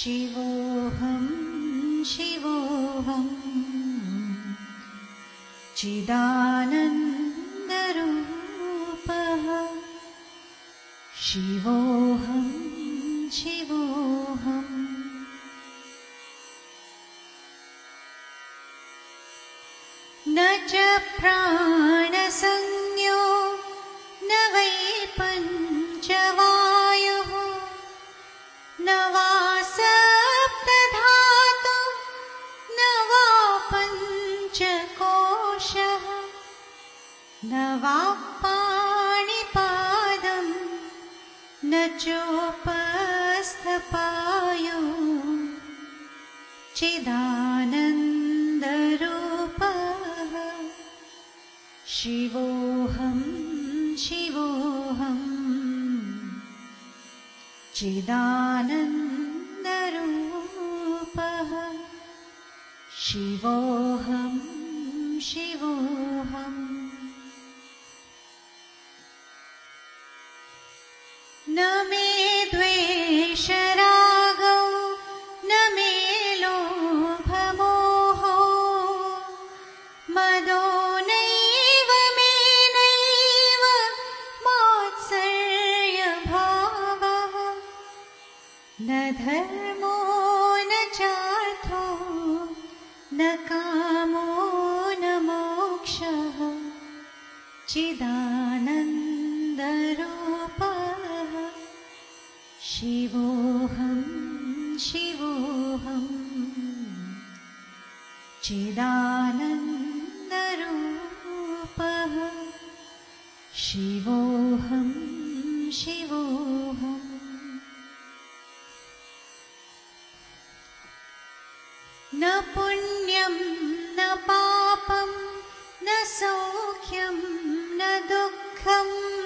शिवोऽहं शिवोऽहम् चिदानन्दरूपः। शिवोऽहं शिवोऽहम् न च प्राणसंज्ञो न वा पाणिपादं न चोपस्थपायो। चिदानन्दरूपः। शिवोऽहं शिवोऽहम् चिदानन्दरूपः। शिवोऽहं शिवोऽहम् न मे द्वेषरागौ न मे लोभमोहो। मदो नैव मे नैव मात्सर्यभावः। न धर्मो न चार्थो न कामो न मोक्षः। चिदानन्दरूपः शिवोऽहं शिवोऽहम् चिदानन्दरूपः। शिवोऽहं शिवोऽहम् न पुण्यं न पापं न सौख्यं न दुःखम्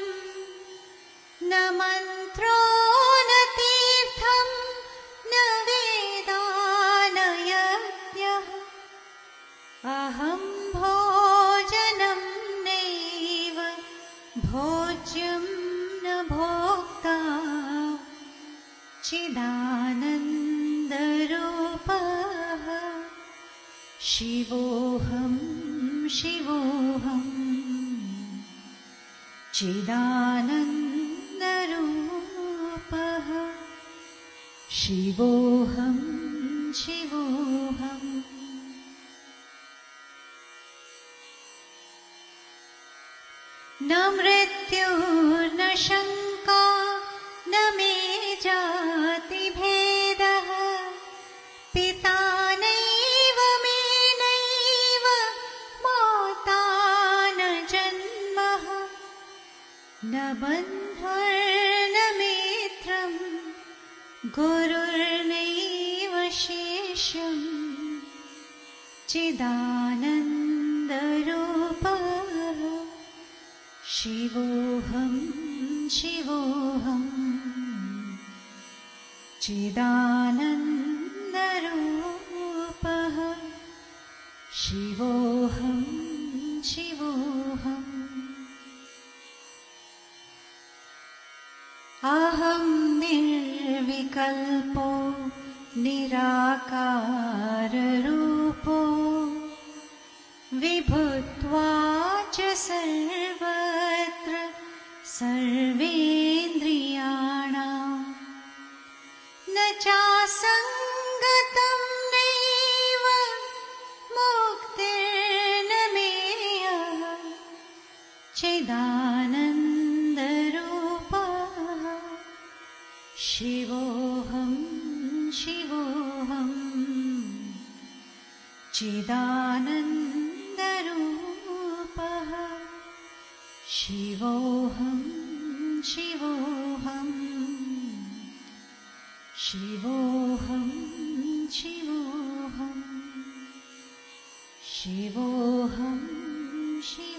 अहं भोजनं नैव भोज्यं न भोक्ता। चिदानन्दरूपः शिवोऽहं शिवोऽहम् चिदानन्दरूपः शिवोऽहं शिवोऽहम् न मृत्युर्न शङ्का न मे जातिभेदः। पिता नैव मे नैव माता न जन्मः। न बन्धुर्न मित्रं गुरुर्नैव शिष्यम् चिदानन्दरूपः शिवोऽहं शिवोऽहम् चिदानन्दरूपः। शिवोऽहं शिवोऽहम् अहं निर्विकल्पो निराकाररूपो विभुत्वा सर्वेन्द्रियाणाम् न चासङ्गतं नैव मुक्तिर्न मेयः। चिदानन्दरूपः। शिवोऽहं शिवोऽहम् चिदानन्दरूपः शिवोऽहं शिवोऽहम् शिवोऽहं शिवोऽहम् शिवोऽहं शिवो